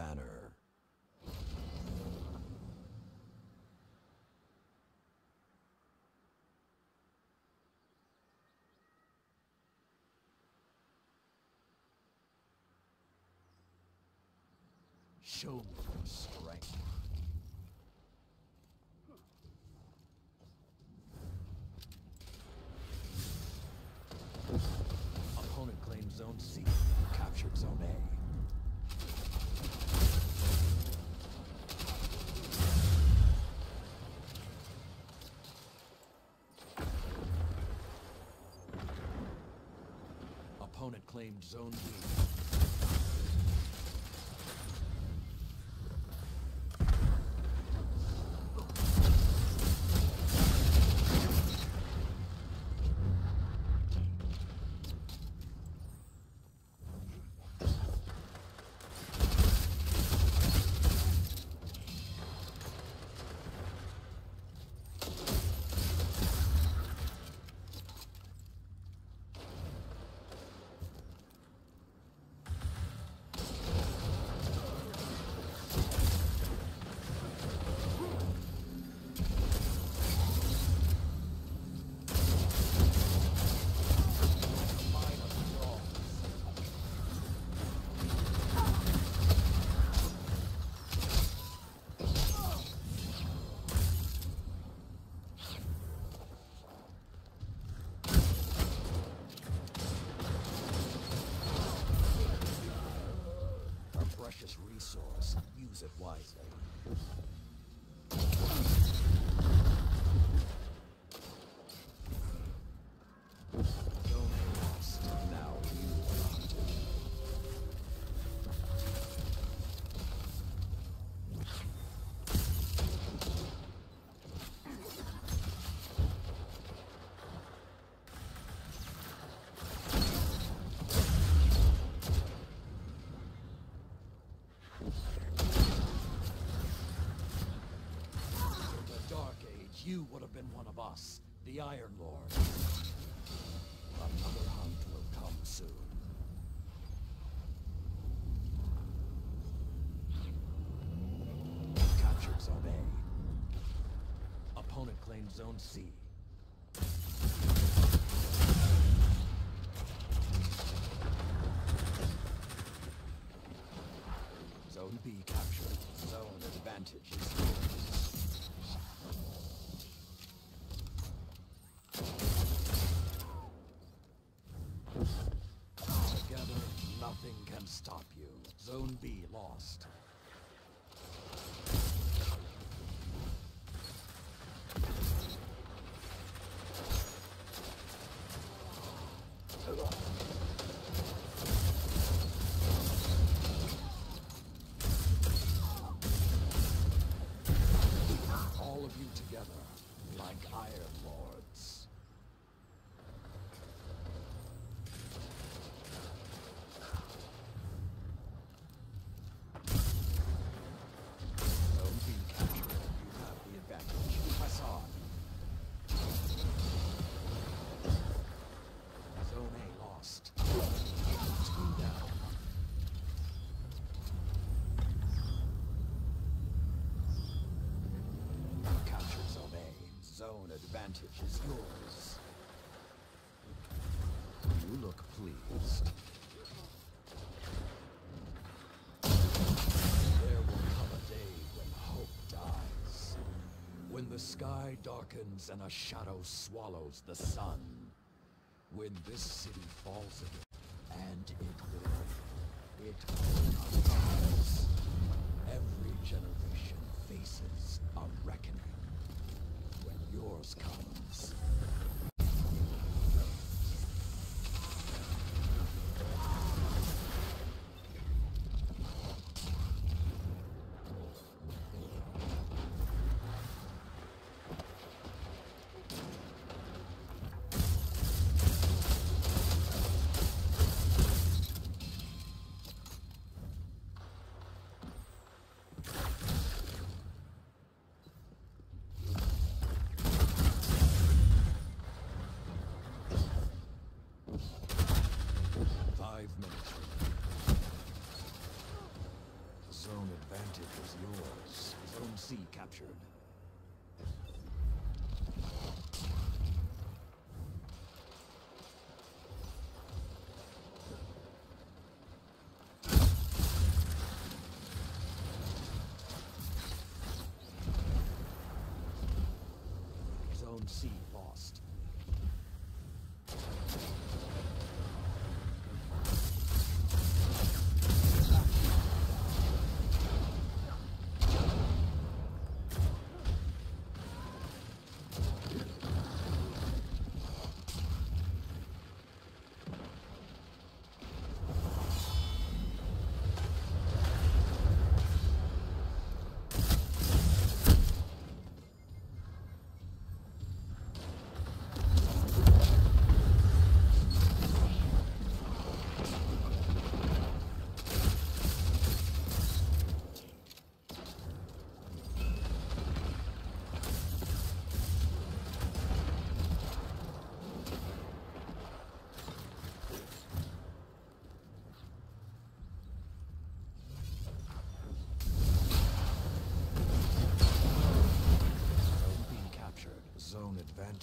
banner. Show me strength. Claimed Zone B. you would have been one of us, the Iron Lord. Another hunt will come soon. Captured Zone A. Opponent claimed Zone C. All advantage is yours. You look pleased. There will come a day when hope dies. When the sky darkens and a shadow swallows the sun. When this city falls again, and it will. It will not rise. Every generation faces a reckoning. Yours comes, captured. Zone C lost.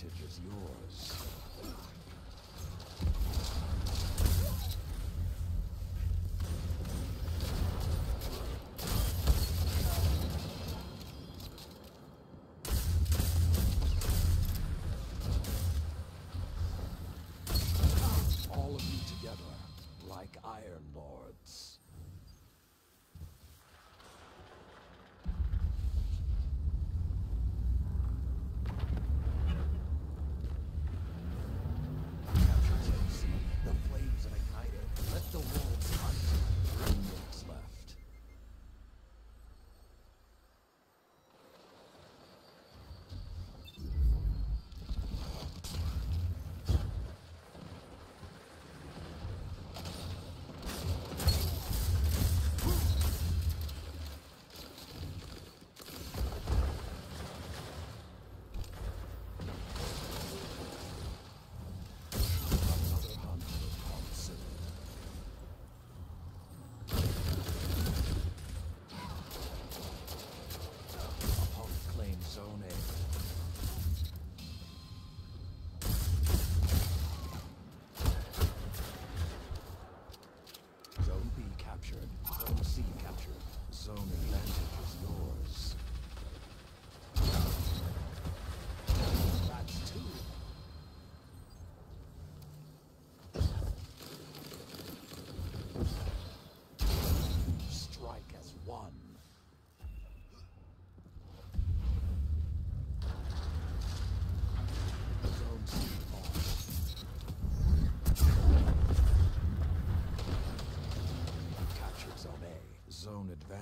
message is yours.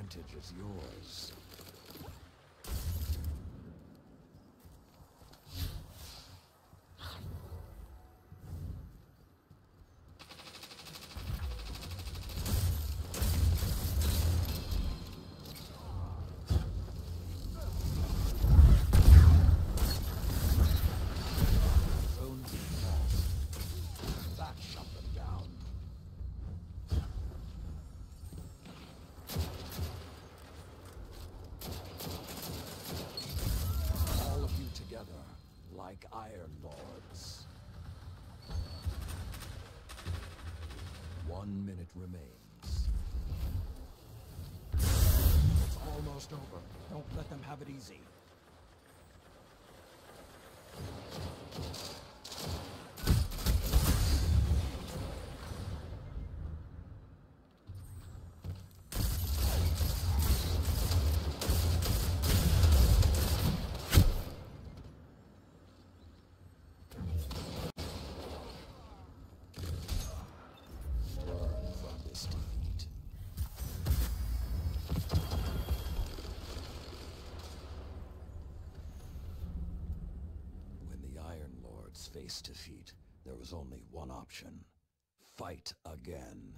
advantage is yours. like Iron Lords. One minute remains. It's almost over. Don't let them have it easy. face defeat, there was only one option. Fight again.